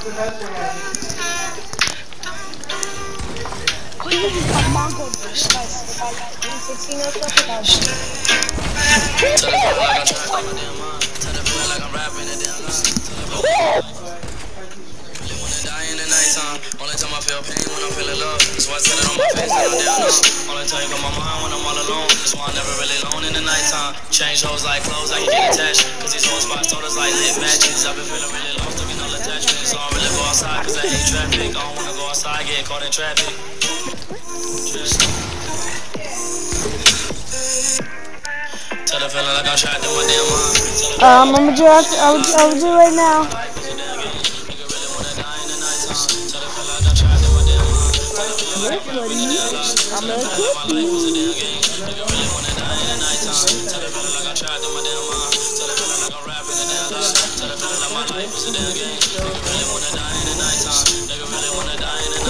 This is a Mongo. Like, like, in 16 or something. Tell the feel like I'm trapped in my damn mind. Tell the feel like I'm rapping it down line. Tell the feel really wanna die in the nighttime. Only time I feel pain when I'm feeling love. Why I tell it on my face I'm down low. Only time you my mind when I'm all alone. Why I'm never really alone in the. Change hoes like clothes, I can get attached. Cause these whole spots told us like lit matches. I've been feeling really lost, outside, get caught in traffic. Tell the feeling like I'm trapped in my damn. Tell Um, I'm gonna do it. I'll, I'll do it right now. I'm gonna cook you. Who's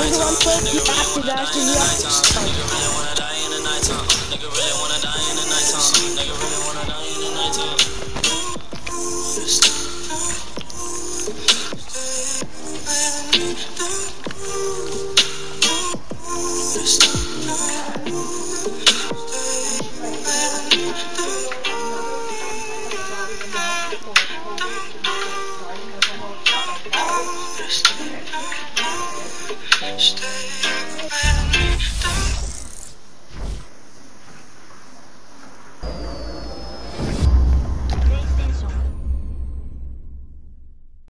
the one first? You have to actually yeah. Stay